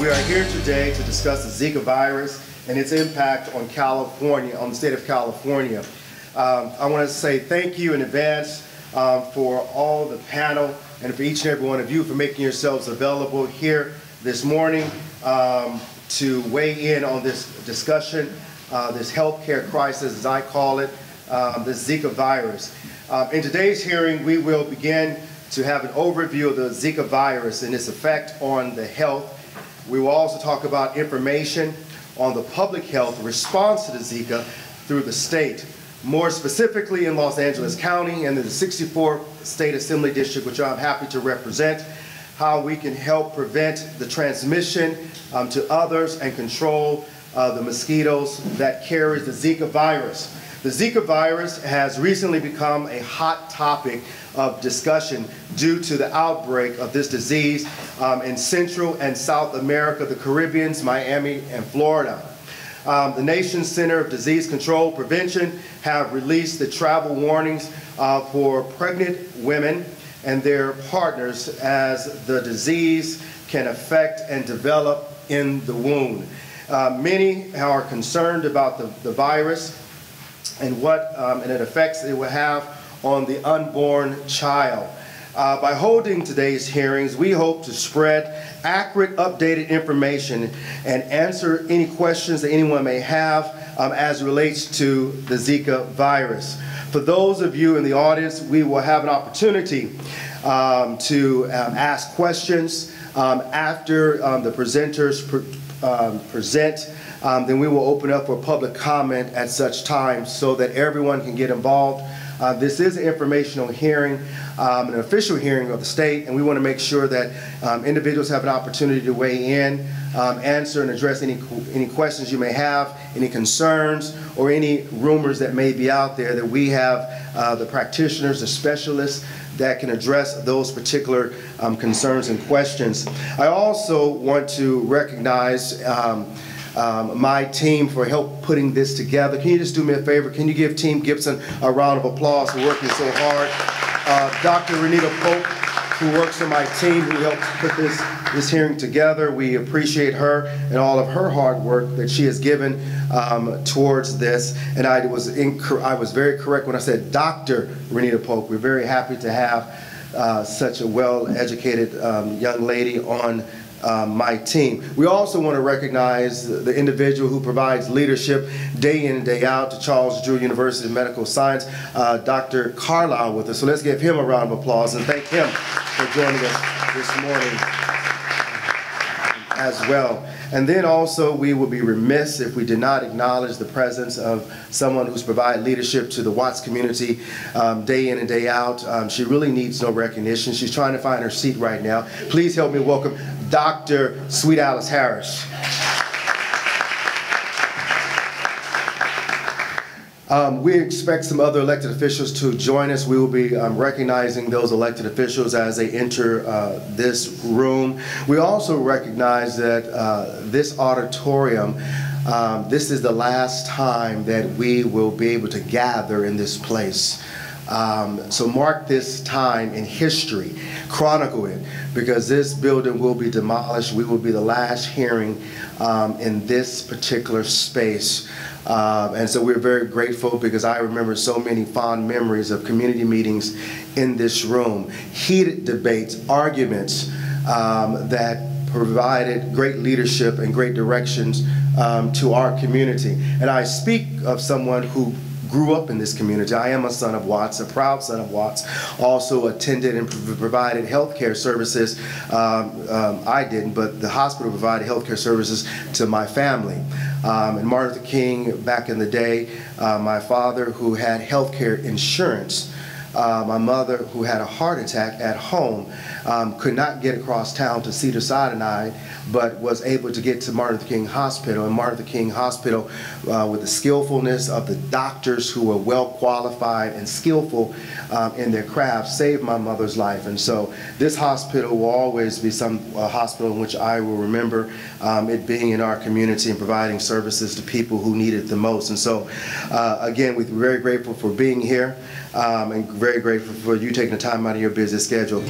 We are here today to discuss the Zika virus and its impact on California, on the state of California. Um, I want to say thank you in advance um, for all the panel and for each and every one of you for making yourselves available here this morning um, to weigh in on this discussion, uh, this healthcare crisis, as I call it, um, the Zika virus. Um, in today's hearing, we will begin to have an overview of the Zika virus and its effect on the health. We will also talk about information on the public health response to the Zika through the state. More specifically in Los Angeles County and the 64th State Assembly District, which I'm happy to represent, how we can help prevent the transmission um, to others and control uh, the mosquitoes that carries the Zika virus. The Zika virus has recently become a hot topic of discussion due to the outbreak of this disease um, in Central and South America, the Caribbean, Miami, and Florida. Um, the nation's Center of Disease Control Prevention have released the travel warnings uh, for pregnant women and their partners as the disease can affect and develop in the womb. Uh, many are concerned about the, the virus and what um, and it affects it will have on the unborn child. Uh, by holding today's hearings, we hope to spread accurate, updated information and answer any questions that anyone may have um, as relates to the Zika virus. For those of you in the audience, we will have an opportunity um, to um, ask questions um, after um, the presenters pre um, then we will open up for public comment at such time so that everyone can get involved. Uh, this is an informational hearing, um, an official hearing of the state, and we want to make sure that um, individuals have an opportunity to weigh in, um, answer and address any, any questions you may have, any concerns, or any rumors that may be out there that we have uh, the practitioners, the specialists, that can address those particular um, concerns and questions. I also want to recognize um, my team for help putting this together. Can you just do me a favor? Can you give Team Gipson a round of applause for working so hard? Uh, Dr. Renita Pope, who works on my team, who helped put this, this hearing together. We appreciate her and all of her hard work that she has given um, towards this. And I was, I was very correct when I said Dr. Renita Pope. We're very happy to have uh, such a well-educated um, young lady on um, my team. We also want to recognize the, the, individual who provides leadership day in and day out to Charles Drew University of Medical Science, uh, Dr. Carlisle with us. So let's give him a round of applause and thank him for joining us this morning as well. And then also we would be remiss if we did not acknowledge the presence of someone who's provided leadership to the Watts community um, day in and day out. Um, she really needs no recognition. She's trying to find her seat right now. Please help me welcome Dr. Sweet Alice Harris. Um, we expect some other elected officials to join us. We will be um, recognizing those elected officials as they enter uh, this room. We also recognize that uh, this auditorium, um, this is the last time that we will be able to gather in this place. Um, so mark this time in history, chronicle it, because this building will be demolished. We will be the last hearing um, in this particular space. Um, and so we're very grateful because I remember so many fond memories of community meetings in this room, heated debates, arguments um, that provided great leadership and great directions um, to our community. And I speak of someone who grew up in this community. I am a son of Watts, a proud son of Watts. Also attended and provided health care services. Um, um, I didn't, but the hospital provided health care services to my family. Um, and Martin Luther King, back in the day, uh, my father who had health care insurance, uh, my mother who had a heart attack at home, um, could not get across town to Cedars-Sinai, but was able to get to Martin Luther King Hospital. And Martin Luther King Hospital, uh, with the skillfulness of the doctors who were well qualified and skillful um, in their craft, saved my mother's life. And so this hospital will always be some uh, hospital in which I will remember um, it being in our community and providing services to people who need it the most. And so, uh, again, we're very grateful for being here um, and very grateful for you taking the time out of your busy schedule.